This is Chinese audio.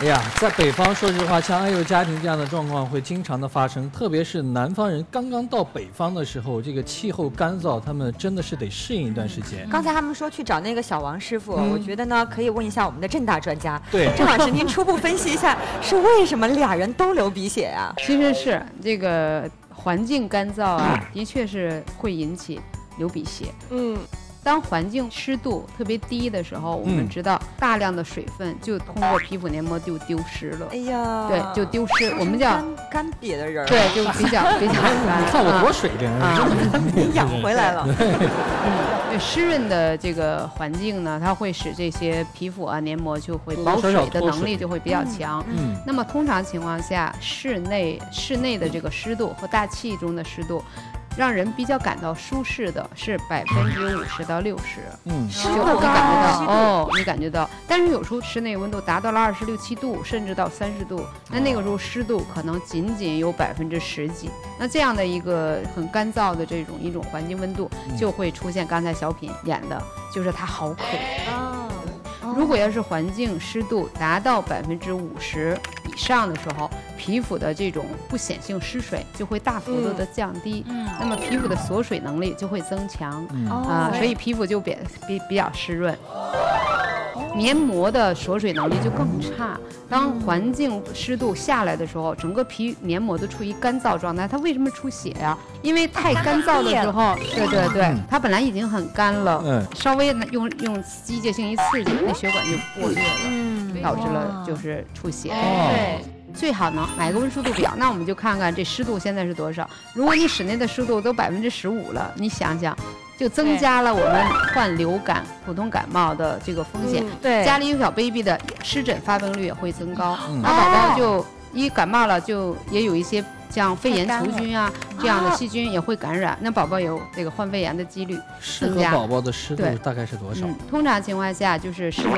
哎呀，在北方，说实话，像爱幼家庭这样的状况会经常的发生，特别是南方人刚刚到北方的时候，这个气候干燥，他们真的是得适应一段时间。刚才他们说去找那个小王师傅，嗯我觉得呢，可以问一下我们的郑大专家。对郑老师，您初步分析一下，是为什么俩人都流鼻血呀、其实是这个环境干燥啊，的确是会引起流鼻血。嗯，当环境湿度特别低的时候，我们嗯。知道大量的水分就通过皮肤黏膜就丢失了。哎，呀，对，就丢失。我们叫干干瘪的人儿，对，就比较比较干。你看我多啊水灵，啊。你养回来了。对。湿润的这个环境呢，它会使这些皮肤啊黏膜就会保水的能力就会比较强。嗯，那么通常情况下，室内室内的这个湿度和大气中的湿度，让人比较感到舒适的是百分之五十到六十。嗯，就你湿度高感觉到哦，你感觉到，但是有时候室内温度达到了二十六七度，甚至到三十度，那那个时候湿度可能仅仅有百分之十几。那这样的一个很干燥的这种一种环境温度，嗯就会出现刚才小品演的，就是它好渴。哦，如果要是环境湿度达到百分之五十以上的时候，皮肤的这种不显性失水就会大幅度的降低，嗯那么皮肤的锁水能力就会增强。嗯啊，所以皮肤就比比比较湿润。黏膜的锁水能力就更差。当环境湿度下来的时候，整个皮黏膜都处于干燥状态。它为什么出血呀、因为太干燥的时候，对对对嗯，它本来已经很干了，嗯稍微用用机械性一刺激，那血管就破裂了。嗯导致了就是出血。哦对，最好能买个温湿度表，那我们就看看这湿度现在是多少。如果你室内的湿度都百分之十五了，你想想，就增加了我们患流感、普通感冒的这个风险。嗯对，家里有小 baby 的湿疹发病率也会增高，嗯那宝宝就一感冒了，就也有一些像肺炎球菌啊这样的细菌也会感染，那宝宝有这个患肺炎的几率。适合宝宝的湿度对大概是多少？嗯，通常情况下就是适合。